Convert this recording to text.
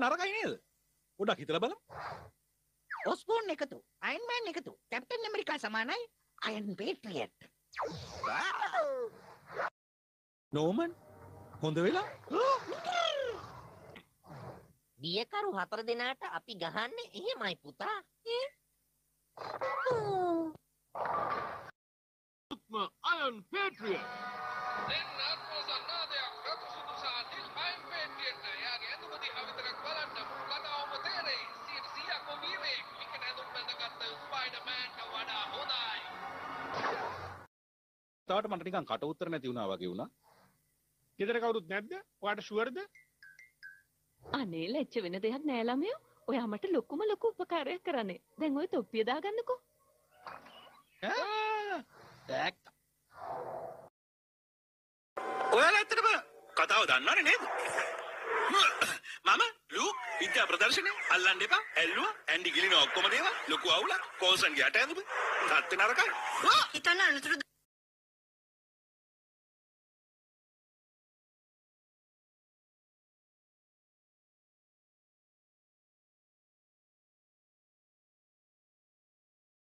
නරකයි නේද? පොඩ්ඩක් හිතලා බලමු. ඔස්බෝන් එකතු අයින්මෑන් එකතු කැප්ටන් ඇමරිකා සමානයි අයන් පේට්‍රියට් නෝමන් හොඳ වෙලා බියකරු හතර දෙනාට අපි ගහන්නේ එහෙමයි පුතා. Iron Patriot. දෙන්න තාට මට නිකන් කට උත්තර නැති වුණා වගේ වුණා. ගෙදර කවුරුත් නැද්ද? ඔයාට ෂුවර්ද? අනේ ලැච්ච වෙන දෙයක් නෑ ළමයෝ. ඔයා මට ලොකුම ලොකු උපකාරයක් කරන්නේ. දැන් ওই තොප්පිය දාගන්නකෝ. ඈ ඔයාලා ඇත්තටම කතාව දන්නවනේ නේද? මම ලූක් විද්‍යා ප්‍රදර්ශනය අල්ලන්න එපා ඇල්ලුවා ඇන්ඩි ගිලින ඔක්කොම දේවල් ලොකු අවුලක් කෝල්සන්ගේ යට ඇඳපු තත්ත්ව නරකයි. හිතන්න අනතුරු